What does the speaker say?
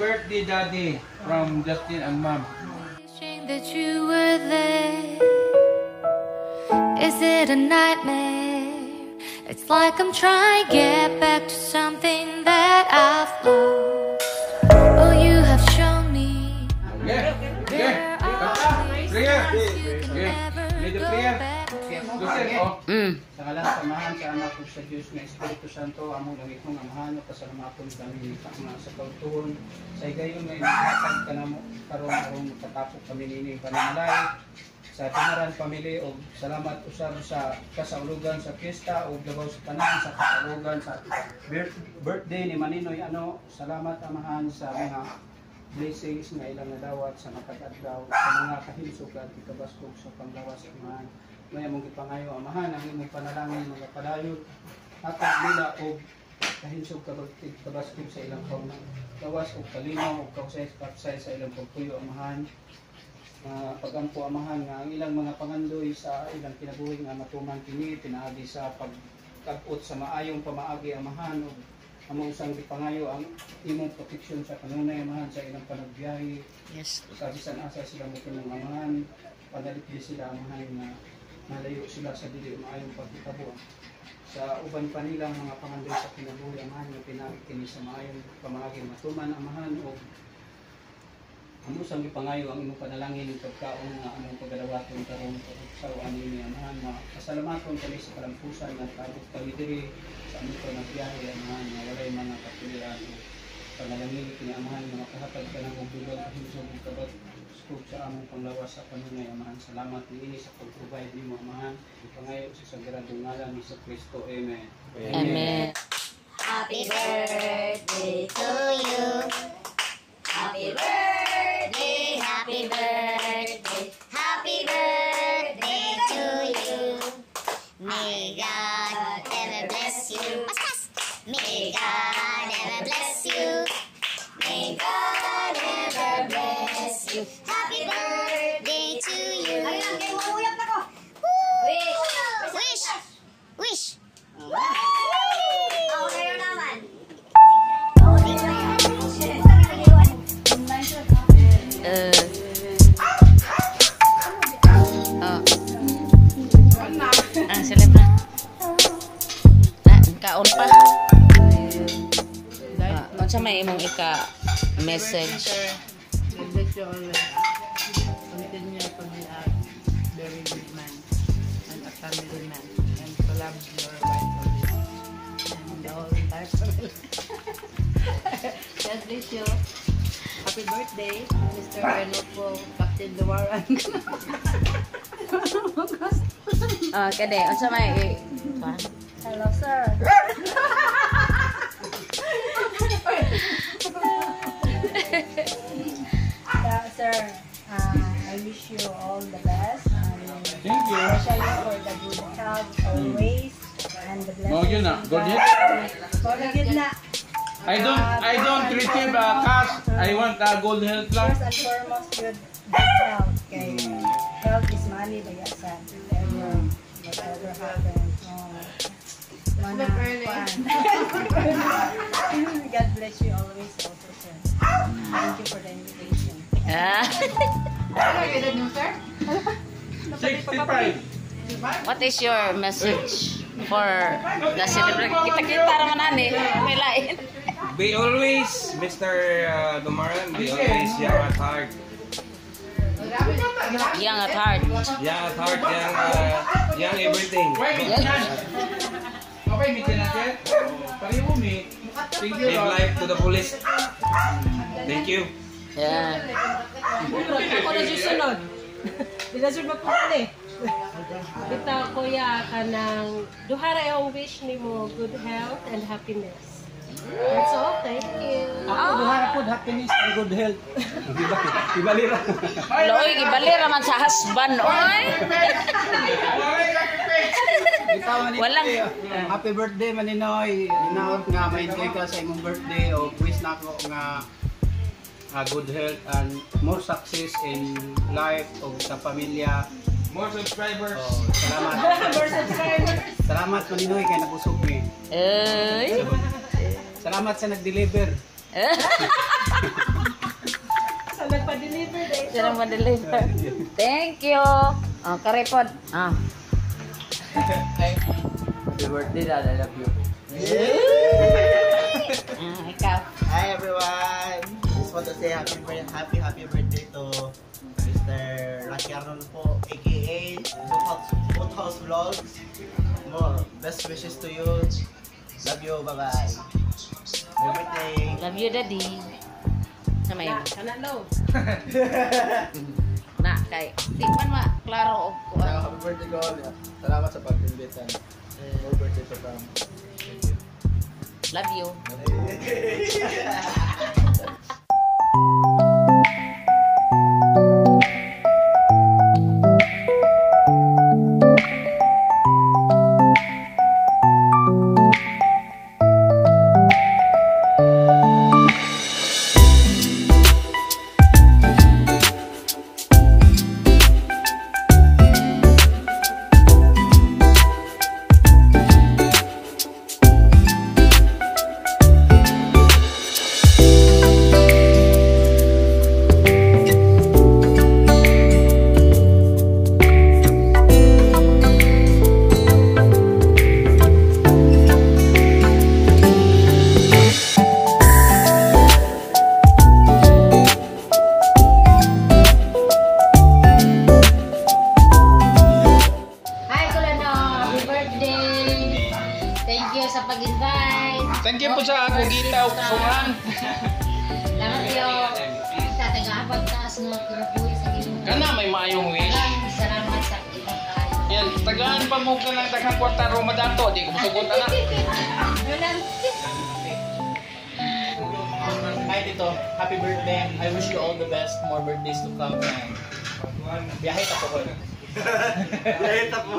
birthday, Daddy, from Justin and Mom. Wishing that you were there. Is it a nightmare? It's like I'm trying to get back to something that I've lost. Oh, you have shown me Yeah, there yeah. are places Prayer. you can Yeah. never May Gusto ko. Mm. Sa ngalan samahan sa anak ko sa Diyos na Espiritu Santo, among langit mong amahan o pasalamaton kami sa mga sa kautuhon. Sa igayon may nakatag ka na mo karon aron katapok kami nini pananalay sa tinaran pamili o salamat usab sa kasaulugan sa piyesta o dabaw sa tanan sa kasaulugan sa bir- birthday ni Maninoy ano salamat amahan sa mga blessings nga ilang nadawat sa matag-adlaw sa mga kahimsog at ikabaskog sa panglawas amahan may among gipangayo amahan ang imong panalangin mga padayon hatag nila og kahimsog kabagtig kabaskog sa ilang kauna lawas og kalinaw og kausay kapsay sa ilang pagpuyo amahan. Uh, pagampo amahan nga ang ilang mga pangandoy sa ilang kinabuhi nga matuman kini pinaagi sa pagkabot sa maayong pamaagi amahan ug among usang gipangayo ang imong proteksyon sa kanunay amahan sa ilang panagbiyahe. Yes. sa bisan asa sila mo kinangamahan padalipli sila amahan nga malayo sila sa dili maayong pagkitabo. Sa uban pa nilang mga pangandoy sa kinabuhi amahan nga pinaagi kini sa maayong pamaagi matuman amahan o Amo sang gipangayo ang imong panalangin ug pagkaon nga among pagadawaton karon sa ani ni amahan nga pasalamaton kami sa kalampusan nga tabok kami diri sa among panagbiyahe amahan nga walay mga kapilian o panalangin kini amahan nga makahatag ka ng bubulan kahinsog ug kabat skog sa among panglawas sa kanunay amahan salamat niini sa pag-provide nimo amahan ipangayo sa sagradong ngalan ni sa Kristo amen Amen. Happy birthday to you. Happy birthday, happy birthday, happy birthday to you. May God May imong ika message? Bless you always. Continue to be a very good man and a family man and to love your wife always and the whole entire family. God bless you. Happy birthday, Mr. Renopo, Captain Duwaran. Ah, kade, unsa may? Hello, sir. Uh, sir, uh, I wish you all the best. And Thank you. especially for the good health always. And the blessings. Oh, yun na. of Good God. health? Good na. I don't I don't receive a cash. I want a gold health lang. First and foremost, good, good health. Okay. Health is money, but yes, sir. Whatever, whatever happens. Oh. Wanna, you always also, sir. Thank you for the invitation. Ah. Sixty-five. What is your message for the celebration? Kita-kita raman ani, may lain. Be always, Mr. Uh, Gumaran, be always young at heart. Young at heart. Young at heart, young, uh, young everything. Okay, meet yan natin. Pariho, meet. Thank you, Live Lord. life to the fullest. Thank you. Yeah. Ako na susunod. Di na sunod magpunan eh. Ito, kuya, ka ng duhara yung wish ni mo good health and happiness. That's all. Thank you. Ako duha po happiness and good health. Ibalira. Loy, gibali raman sa husband, oy. Ni Walang-. Happy birthday Maninoy. Inaot nga ma-enjoy ka sa imong birthday o wish na ako nga uh, good health and more success in life o sa pamilya. More subscribers. Oh, salamat. salamat Maninoy kay nabusog mi. Ay. Salamat sa nag-deliver. ma-deliver dahil. Siya na ma-deliver. Thank you. Oh, karipod. Ah. Happy birthday, Dad. I love you. Ah, ikaw. Hi everyone! Just want to say happy birthday, happy happy birthday to Mr. Rocky Arnold po, aka Boothouse, Boothouse Vlogs. Mo, best wishes to you. Love you, bye bye. Happy birthday! Love you, Daddy. Sa may Kana low. na kay tikman ma klaro og kuan. Happy birthday ko. Salamat sa pag-invitan. More birthday to come. Love you. Hi, pag-invite. Thank you po sa Gugita Sungan. Salamat yo. Sa taga-abag taas nga kinabuhi sa Ginoo. Kana may maayong wish. Salamat sa inyong kayo. Yan, tagaan pa mo ka ng daghang kwarta ro madato, di ko masugot na. Hi Tito, happy birthday. I wish you all the best, more birthdays to come. And biyahe tapo ko. biyahe tapo